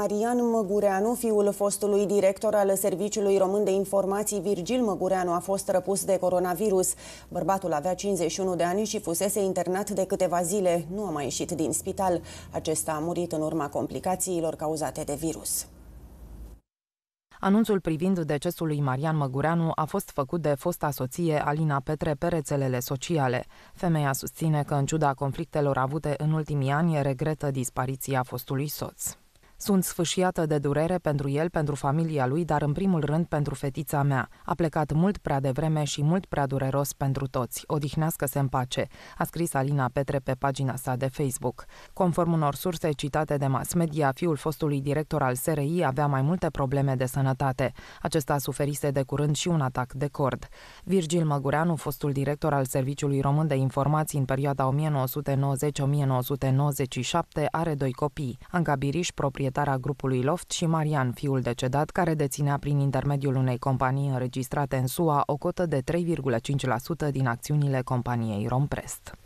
Marian Măgureanu, fiul fostului director al Serviciului Român de Informații, Virgil Măgureanu, a fost răpus de coronavirus. Bărbatul avea 51 de ani și fusese internat de câteva zile. Nu a mai ieșit din spital. Acesta a murit în urma complicațiilor cauzate de virus. Anunțul privind decesul lui Marian Măgureanu a fost făcut de fosta soție Alina Petre pe rețelele sociale. Femeia susține că, în ciuda conflictelor avute în ultimii ani, regretă dispariția fostului soț. Sunt sfâșiată de durere pentru el, pentru familia lui, dar în primul rând pentru fetița mea. A plecat mult prea devreme și mult prea dureros pentru toți. Odihnească-se în pace, a scris Alina Petre pe pagina sa de Facebook. Conform unor surse citate de mass media, fiul fostului director al SRI avea mai multe probleme de sănătate. Acesta suferise de curând și un atac de cord. Virgil Măgureanu, fostul director al Serviciului Român de Informații în perioada 1990-1997, are doi copii, Anca Biriș, proprietar proprietara grupului Loft și Marian, fiul decedat, care deținea prin intermediul unei companii înregistrate în SUA o cotă de 3,5% din acțiunile companiei Romprest.